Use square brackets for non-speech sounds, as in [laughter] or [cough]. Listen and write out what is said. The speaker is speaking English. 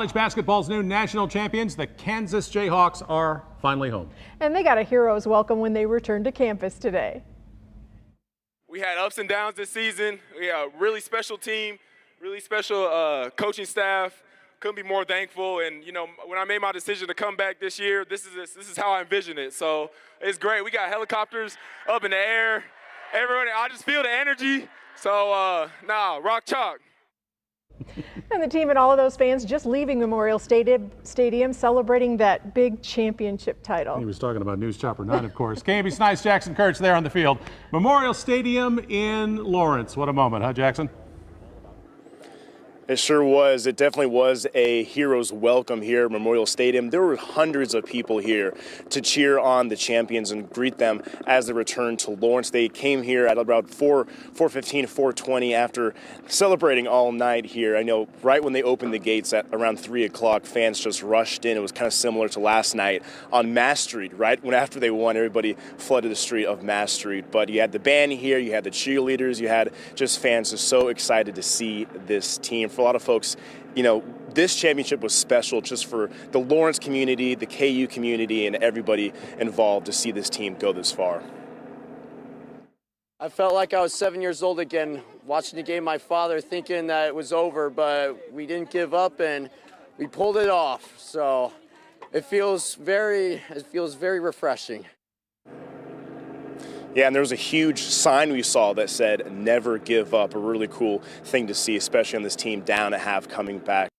College basketball's new national champions, the Kansas Jayhawks, are finally home. And they got a hero's welcome when they returned to campus today. We had ups and downs this season. We had a really special team, really special uh, coaching staff. Couldn't be more thankful. And you know, when I made my decision to come back this year, this is this is how I envisioned it. So it's great. We got helicopters up in the air. Everyone, I just feel the energy. So uh, nah, rock chalk. [laughs] And the team and all of those fans just leaving Memorial Stadium, celebrating that big championship title. He was talking about News Chopper 9, of course. [laughs] KMBC 9's Jackson Kurtz there on the field. Memorial Stadium in Lawrence. What a moment, huh, Jackson? It sure was. It definitely was a hero's welcome here at Memorial Stadium. There were hundreds of people here to cheer on the champions and greet them as they returned to Lawrence. They came here at about 4, 4.15, 4.20 after celebrating all night here. I know right when they opened the gates at around 3 o'clock, fans just rushed in. It was kind of similar to last night on Mass Street, right? When after they won, everybody flooded the street of Mass Street. But you had the band here, you had the cheerleaders, you had just fans just so excited to see this team a lot of folks, you know, this championship was special just for the Lawrence community, the KU community, and everybody involved to see this team go this far. I felt like I was seven years old again, watching the game my father, thinking that it was over, but we didn't give up and we pulled it off. So it feels very, it feels very refreshing. Yeah, and there was a huge sign we saw that said, never give up. A really cool thing to see, especially on this team down at half coming back.